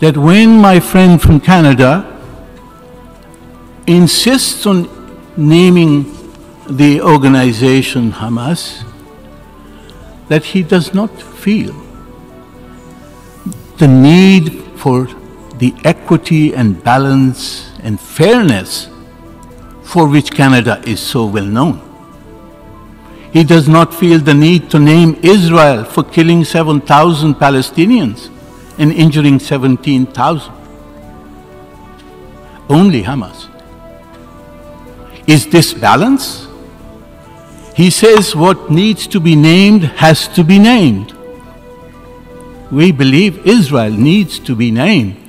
that when my friend from Canada insists on naming the organization Hamas, that he does not feel the need for the equity and balance and fairness for which Canada is so well known. He does not feel the need to name Israel for killing 7,000 Palestinians and injuring 17,000. Only Hamas. Is this balance? He says what needs to be named has to be named. We believe Israel needs to be named.